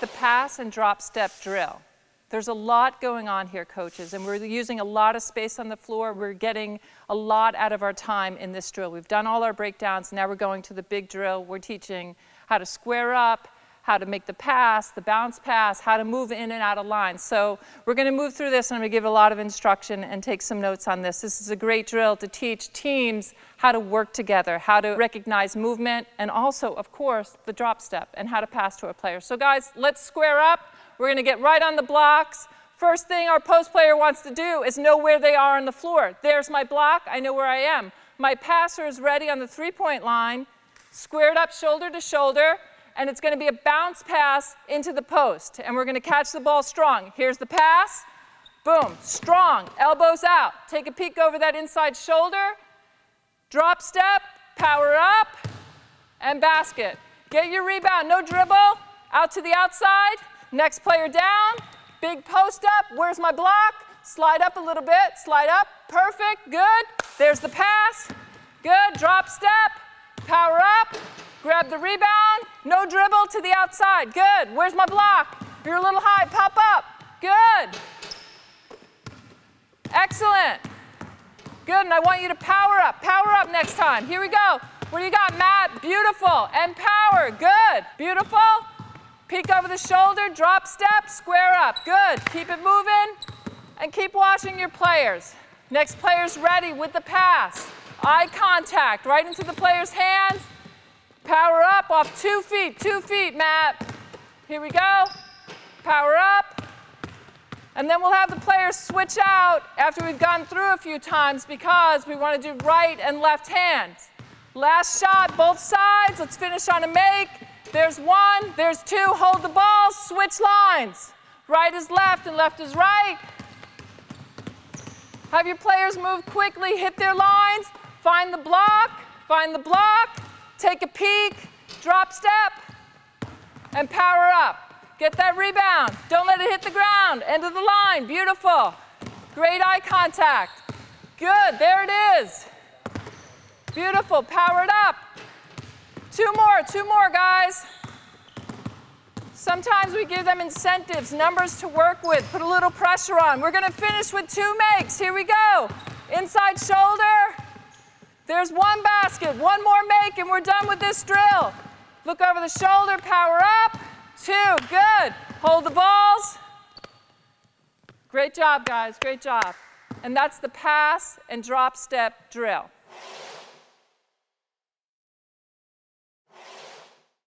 the pass and drop step drill. There's a lot going on here, coaches, and we're using a lot of space on the floor. We're getting a lot out of our time in this drill. We've done all our breakdowns. Now we're going to the big drill. We're teaching how to square up, how to make the pass, the bounce pass, how to move in and out of line. So we're going to move through this, and I'm going to give a lot of instruction and take some notes on this. This is a great drill to teach teams how to work together, how to recognize movement, and also, of course, the drop step and how to pass to a player. So guys, let's square up. We're going to get right on the blocks. First thing our post player wants to do is know where they are on the floor. There's my block. I know where I am. My passer is ready on the three-point line, squared up shoulder to shoulder, and it's going to be a bounce pass into the post. And we're going to catch the ball strong. Here's the pass. Boom, strong, elbows out. Take a peek over that inside shoulder. Drop step, power up, and basket. Get your rebound, no dribble, out to the outside. Next player down, big post up. Where's my block? Slide up a little bit, slide up. Perfect, good. There's the pass. Good, drop step, power up, grab the rebound. No dribble to the outside. Good. Where's my block? You're a little high, pop up. Good. Excellent. Good, and I want you to power up. Power up next time. Here we go. What do you got, Matt? Beautiful. And power. Good. Beautiful. Peek over the shoulder, drop step, square up. Good. Keep it moving and keep watching your players. Next player's ready with the pass. Eye contact right into the player's hands. Power up off two feet, two feet, Matt. Here we go. Power up. And then we'll have the players switch out after we've gone through a few times because we want to do right and left hands. Last shot, both sides. Let's finish on a make. There's one, there's two, hold the ball, switch lines. Right is left and left is right. Have your players move quickly, hit their lines, find the block, find the block, take a peek, drop step, and power up. Get that rebound. Don't let it hit the ground. End of the line. Beautiful. Great eye contact. Good. There it is. Beautiful. Power it up. Two more, two more, guys. Sometimes we give them incentives, numbers to work with, put a little pressure on. We're going to finish with two makes. Here we go. Inside shoulder. There's one basket, one more make, and we're done with this drill. Look over the shoulder, power up. Two, good. Hold the balls. Great job, guys, great job. And that's the pass and drop step drill.